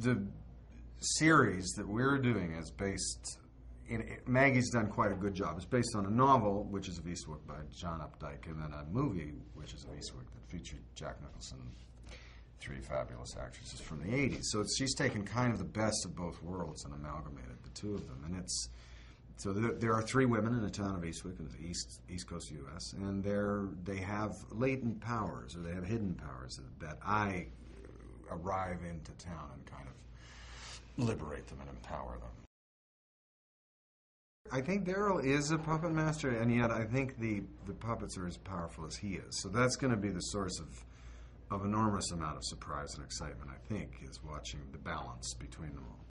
The series that we're doing is based. In, Maggie's done quite a good job. It's based on a novel, Witches of Eastwick by John Updike, and then a movie, Witches of Eastwick, that featured Jack Nicholson, three fabulous actresses from the '80s. So she's taken kind of the best of both worlds and amalgamated the two of them, and it's so there, there are three women in the town of Eastwick, in the East East Coast U.S., and they're they have latent powers or they have hidden powers that I arrive into town and kind of liberate them and empower them. I think Daryl is a puppet master, and yet I think the, the puppets are as powerful as he is. So that's going to be the source of of enormous amount of surprise and excitement. I think is watching the balance between them all.